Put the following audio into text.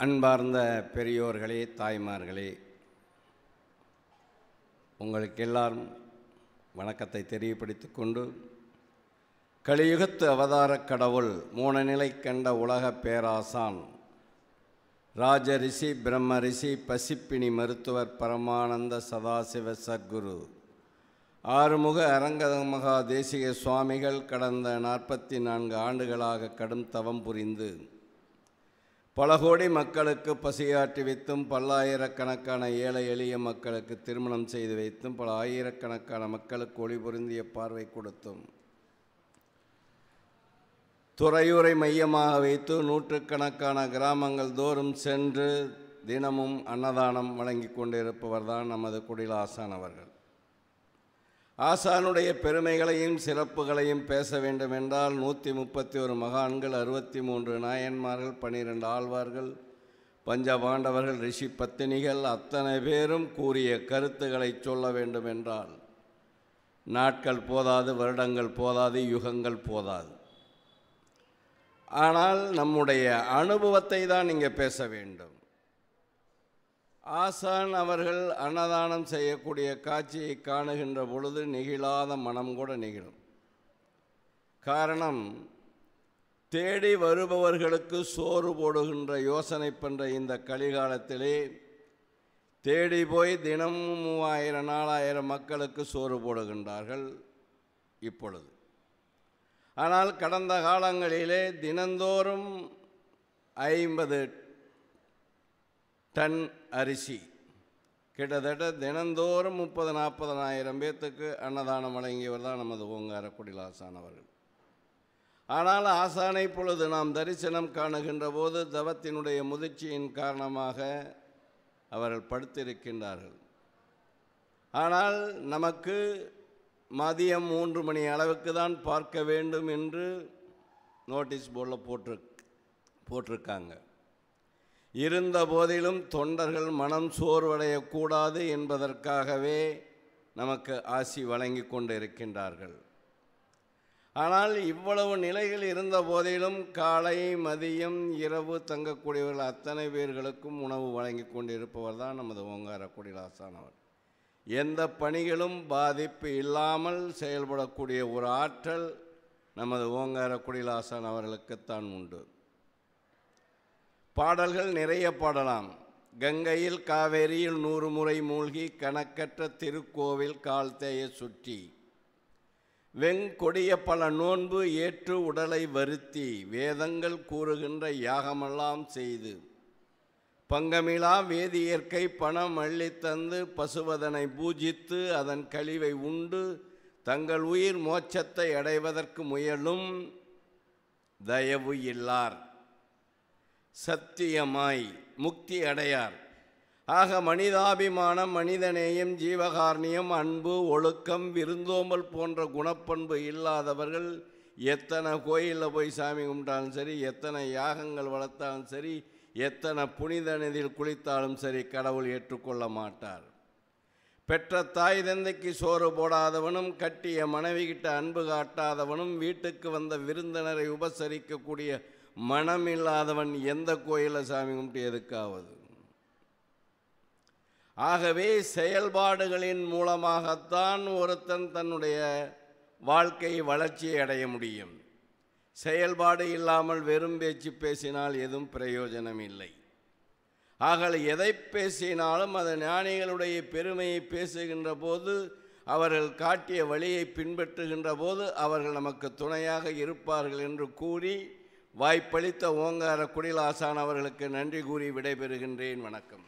அன்பார்ந்த பெரியோர்களே தாய்மார்களே உங்களுக்கு எல்லாரும் வணக்கத்தை தெரியப்படுத்திக் கொண்டு கலியுகத்து அவதாரக் கடவுள் மூணநிலை கண்ட உலக பேராசான் ராஜ ரிஷி பிரம்ம ரிஷி பசிப்பினி மருத்துவர் பரமானந்த சதாசிவ சத்குரு ஆறுமுக அரங்கத மகா தேசிக சுவாமிகள் கடந்த நாற்பத்தி நான்கு ஆண்டுகளாக கடும் தவம் புரிந்து பல கோடி மக்களுக்கு பசியாற்றி வைத்தும் பல்லாயிரக்கணக்கான ஏழை எளிய மக்களுக்கு திருமணம் செய்து வைத்தும் பல ஆயிரக்கணக்கான மக்களுக்கு ஒளி பொருந்திய பார்வை கொடுத்தும். துறையூரை மையமாக வைத்து நூற்றுக்கணக்கான கிராமங்கள் தோறும் சென்று தினமும் அன்னதானம் வழங்கி கொண்டிருப்பவர் தான் நமது குடிலாசான் அவர்கள். ஆசானுடைய பெருமைகளையும் சிறப்புகளையும் பேச வேண்டுமென்றால் நூற்றி முப்பத்தி ஒரு மகான்கள் அறுபத்தி மூன்று நாயன்மார்கள் பன்னிரெண்டு ஆழ்வார்கள் பஞ்சபாண்டவர்கள் ரிஷி பத்தினிகள் அத்தனை பேரும் கூறிய கருத்துக்களை சொல்ல வேண்டுமென்றால் நாட்கள் போதாது வருடங்கள் போதாது யுகங்கள் போதாது. ஆனால் நம்முடைய அனுபவத்தை தான் இங்கே பேச வேண்டும். ஆசான் அவர்கள் அன்னதானம் செய்யக்கூடிய காட்சியை காணுகின்ற பொழுது நெகிழாத மனம் கூட நெகிழும். காரணம் தேடி வருபவர்களுக்கு சோறு போடுகின்ற யோசனை பண்ணுற இந்த கலிகாலத்திலே தேடி போய் தினமும் மூவாயிரம் நாலாயிரம் மக்களுக்கு சோறு போடுகின்றார்கள் இப்பொழுது. ஆனால் கடந்த காலங்களிலே தினந்தோறும் ஐம்பது டன் அரிசி. கிட்டத்தட்ட தினந்தோறும் முப்பது நாற்பதனாயிரம் பேர்த்துக்கு அன்னதானம் வழங்கியவர் தான் நமது ஓங்கார குடிலாசான் அவர்கள். ஆனால் ஆசானை பொழுது நாம் தரிசனம் காணுகின்ற போது தவத்தினுடைய முதிர்ச்சியின் காரணமாக அவர்கள் படுத்திருக்கின்றார்கள். ஆனால் நமக்கு மதியம் மூன்று மணி அளவுக்கு தான் பார்க்க வேண்டும் என்று நோட்டீஸ் போர்டில் போட்டிரு போட்டிருக்காங்க. இருந்த போதிலும் தொண்டர்கள் மனம் சோர்வடையக்கூடாது என்பதற்காகவே நமக்கு ஆசி வழங்கி கொண்டிருக்கின்றார்கள். ஆனால் இவ்வளவு நிலைகள் இருந்த போதிலும் காலை மதியம் இரவு தங்கக்கூடியவர்கள் அத்தனை பேர்களுக்கும் உணவு வழங்கி கொண்டிருப்பவர் தான் நமது ஓங்கார குடிலாசானவர் எந்த பணிகளும் பாதிப்பு இல்லாமல் செயல்படக்கூடிய ஒரு ஆற்றல் நமது ஓங்கார குடிலாசான் அவர்களுக்குத்தான் உண்டு. பாடல்கள் நிறைய பாடலாம். கங்கையில் காவேரியில் நூறு முறை மூழ்கி கணக்கற்ற திருக்கோவில் கால் தேய சுற்றி. வெங்கொடிய பல நோன்பு ஏற்று உடலை வருத்தி வேதங்கள் கூறுகின்ற யாகமெல்லாம் செய்து. பங்கமிழா வேதியியற்கை பணம் அள்ளித்தந்து பசுவதனை பூஜித்து அதன் கழிவை உண்டு தங்கள் உயிர் மோட்சத்தை அடைவதற்கு முயலும். தயவு இல்லார். சத்தியமாய் முக்தி அடையார். ஆக மனிதாபிமானம் மனிதநேயம் ஜீவகாரணியம் அன்பு ஒழுக்கம் விருந்தோம்பல் போன்ற குணப்பண்பு இல்லாதவர்கள் எத்தனை கோயிலில் போய் சாமி கும்பிட்டாலும் சரி எத்தனை யாகங்கள் வளர்த்தாலும் சரி எத்தனை புனித நதியில் குளித்தாலும் சரி கடவுள் ஏற்றுக்கொள்ள மாட்டார். பெற்ற தாய் தந்தைக்கு சோறு போடாதவனும் கட்டிய மனைவி கிட்ட அன்பு காட்டாதவனும் வீட்டுக்கு வந்த விருந்தினரை உபசரிக்கக்கூடிய மனம் இல்லாதவன் எந்த கோயிலில் சாமி கும்பிட்டு எதுக்காவது? ஆகவே செயல்பாடுகளின் மூலமாகத்தான் ஒருத்தன் தன்னுடைய வாழ்க்கை வளர்ச்சியை அடைய முடியும். செயல்பாடு இல்லாமல் வெறும் பேச்சு பேசினால் எதுவும் பிரயோஜனம் இல்லை. ஆகல எதை பேசினாலும் அது ஞானிகளுடைய பெருமையை பேசுகின்ற போது அவர்கள் காட்டிய வழியை பின்பற்றுகின்ற போது அவர்கள் நமக்கு துணையாக இருப்பார்கள் என்று கூறி வாய்ப்பளித்த ஓங்கார குடிலாசான் அவர்களுக்கு நன்றி கூறி விடைபெறுகின்றேன். வணக்கம்.